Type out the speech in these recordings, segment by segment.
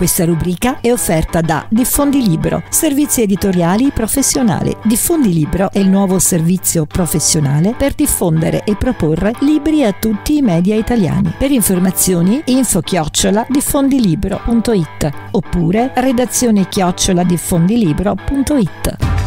Questa rubrica è offerta da Diffondi Libro, servizi editoriali professionali. Diffondi Libro è il nuovo servizio professionale per diffondere e proporre libri a tutti i media italiani. Per informazioni info chiocciola diffondilibro.it oppure redazione chiocciola diffondilibro.it.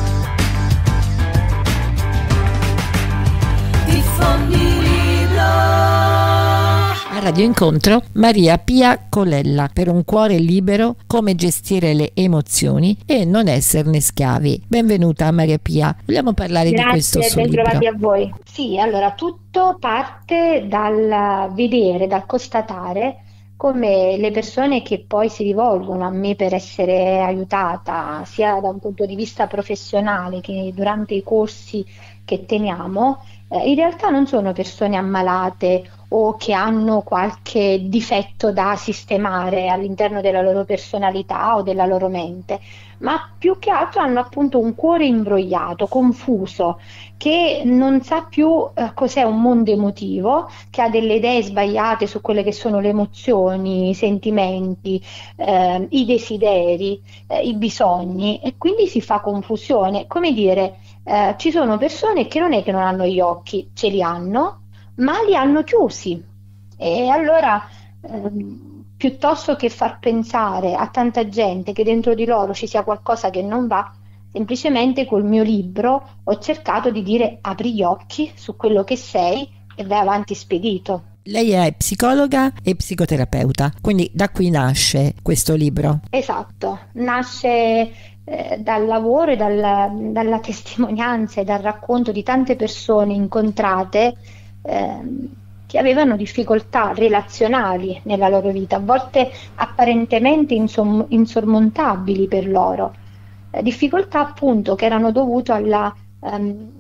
Radio Incontro Maria Pia Colella per un cuore libero, come gestire le emozioni e non esserne schiavi. Benvenuta Maria Pia, vogliamo parlare Grazie, di questo suo libro. Grazie, a voi. Sì, allora tutto parte dal vedere, dal constatare come le persone che poi si rivolgono a me per essere aiutata, sia da un punto di vista professionale che durante i corsi che teniamo, eh, in realtà non sono persone ammalate o che hanno qualche difetto da sistemare all'interno della loro personalità o della loro mente, ma più che altro hanno appunto un cuore imbrogliato, confuso, che non sa più eh, cos'è un mondo emotivo, che ha delle idee sbagliate su quelle che sono le emozioni, i sentimenti, eh, i desideri, eh, i bisogni e quindi si fa confusione. Come dire, eh, ci sono persone che non è che non hanno gli occhi, ce li hanno, ma li hanno chiusi. E allora, ehm, piuttosto che far pensare a tanta gente che dentro di loro ci sia qualcosa che non va, semplicemente col mio libro ho cercato di dire apri gli occhi su quello che sei e vai avanti spedito. Lei è psicologa e psicoterapeuta, quindi da qui nasce questo libro. Esatto, nasce eh, dal lavoro e dal, dalla testimonianza e dal racconto di tante persone incontrate ehm, che avevano difficoltà relazionali nella loro vita, a volte apparentemente insom- insormontabili per loro, eh, difficoltà appunto che erano dovute alla ehm,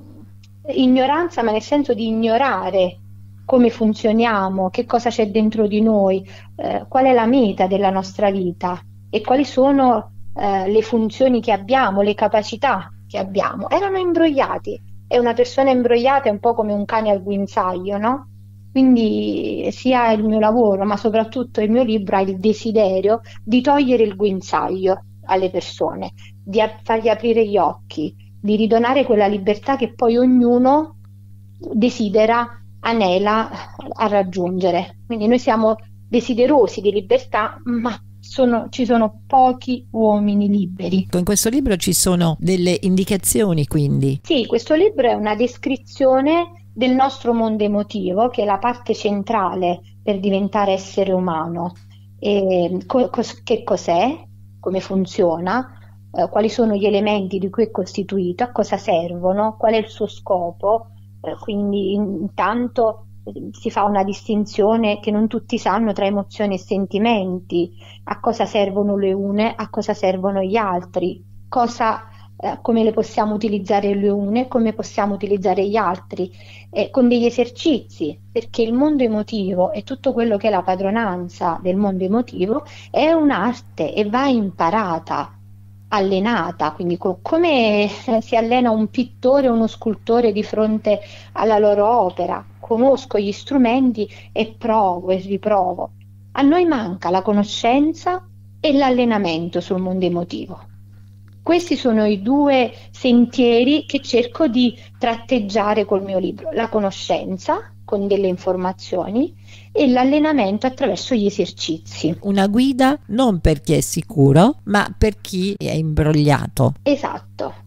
ignoranza, ma nel senso di ignorare come funzioniamo, che cosa c'è dentro di noi, eh, qual è la meta della nostra vita e quali sono eh, le funzioni che abbiamo, le capacità che abbiamo. Erano imbrogliati e una persona imbrogliata è un po' come un cane al guinzaglio, no? Quindi sia il mio lavoro, ma soprattutto il mio libro ha il desiderio di togliere il guinzaglio alle persone, di fargli aprire gli occhi, di ridonare quella libertà che poi ognuno desidera, anela a raggiungere. Quindi noi siamo desiderosi di libertà, ma sono, ci sono pochi uomini liberi. In questo libro ci sono delle indicazioni, quindi? Sì, questo libro è una descrizione del nostro mondo emotivo, che è la parte centrale per diventare essere umano. E, co- che cos'è? Come funziona? Eh, quali sono gli elementi di cui è costituito? A cosa servono? Qual è il suo scopo? Eh, quindi intanto si fa una distinzione che non tutti sanno tra emozioni e sentimenti, a cosa servono le une, a cosa servono gli altri, cosa, eh, come le possiamo utilizzare le une, come possiamo utilizzare gli altri, eh, con degli esercizi, perché il mondo emotivo e tutto quello che è la padronanza del mondo emotivo è un'arte e va imparata allenata, quindi co- come eh, si allena un pittore o uno scultore di fronte alla loro opera, conosco gli strumenti e provo e riprovo. A noi manca la conoscenza e l'allenamento sul mondo emotivo. Questi sono i due sentieri che cerco di tratteggiare col mio libro, la conoscenza con delle informazioni e l'allenamento attraverso gli esercizi. Una guida non per chi è sicuro, ma per chi è imbrogliato. Esatto.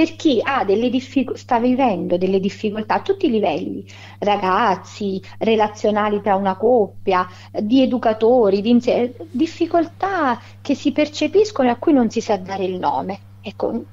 Per chi diffic- sta vivendo delle difficoltà a tutti i livelli, ragazzi, relazionali tra una coppia, di educatori, di inse- difficoltà che si percepiscono e a cui non si sa dare il nome. Ecco,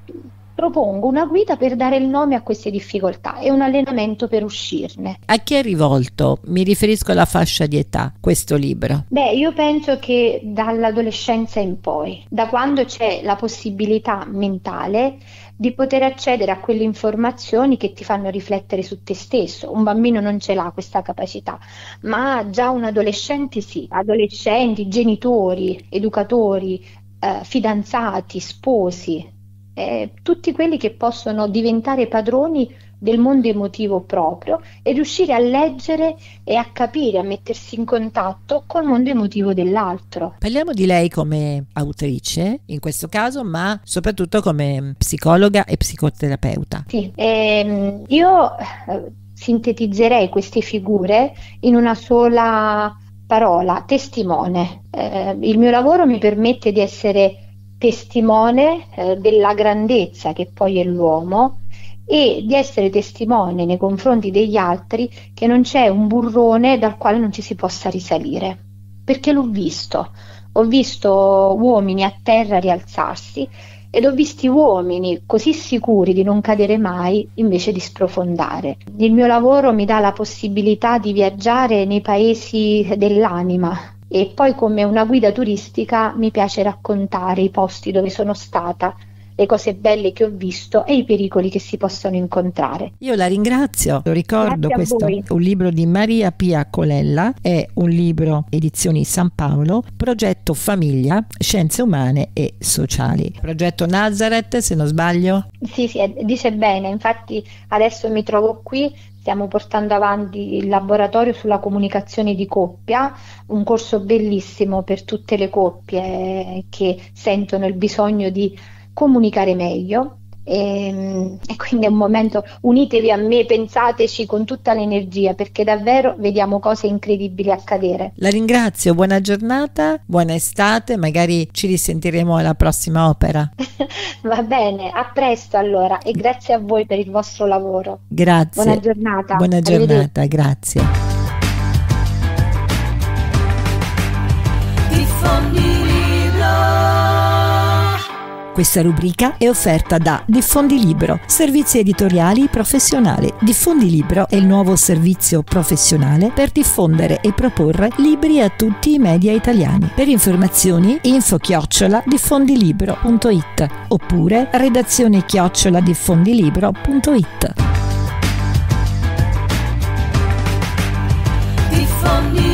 propongo una guida per dare il nome a queste difficoltà e un allenamento per uscirne. A chi è rivolto? Mi riferisco alla fascia di età, questo libro. Beh, io penso che dall'adolescenza in poi, da quando c'è la possibilità mentale di poter accedere a quelle informazioni che ti fanno riflettere su te stesso. Un bambino non ce l'ha questa capacità, ma già un adolescente sì, adolescenti, genitori, educatori, eh, fidanzati, sposi, eh, tutti quelli che possono diventare padroni del mondo emotivo proprio e riuscire a leggere e a capire, a mettersi in contatto col mondo emotivo dell'altro. Parliamo di lei come autrice, in questo caso, ma soprattutto come psicologa e psicoterapeuta. Sì, ehm, io eh, sintetizzerei queste figure in una sola parola, testimone. Eh, il mio lavoro mi permette di essere testimone eh, della grandezza che poi è l'uomo e di essere testimone nei confronti degli altri che non c'è un burrone dal quale non ci si possa risalire, perché l'ho visto, ho visto uomini a terra rialzarsi ed ho visti uomini così sicuri di non cadere mai invece di sprofondare. Il mio lavoro mi dà la possibilità di viaggiare nei paesi dell'anima, e poi come una guida turistica mi piace raccontare i posti dove sono stata, le cose belle che ho visto e i pericoli che si possono incontrare. Io la ringrazio, lo ricordo, questo è un libro di Maria Pia Colella, è un libro edizioni San Paolo, progetto Famiglia, Scienze Umane e Sociali. Progetto Nazareth, se non sbaglio? Sì, sì, dice bene, infatti adesso mi trovo qui stiamo portando avanti il laboratorio sulla comunicazione di coppia, un corso bellissimo per tutte le coppie che sentono il bisogno di comunicare meglio. E, ehm, e, quindi è un momento, unitevi a me, pensateci con tutta l'energia perché davvero vediamo cose incredibili accadere. La ringrazio, buona giornata, buona estate, magari ci risentiremo alla prossima opera. Va bene, a presto allora e grazie a voi per il vostro lavoro. Grazie. Buona giornata. Buona giornata, grazie. Questa rubrica è offerta da Diffondi Libro, servizi editoriali professionali. Diffondi Libro è il nuovo servizio professionale per diffondere e proporre libri a tutti i media italiani. Per informazioni info chiocciola diffondilibro.it oppure redazione chiocciola diffondilibro.it Diffondi